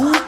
Ooh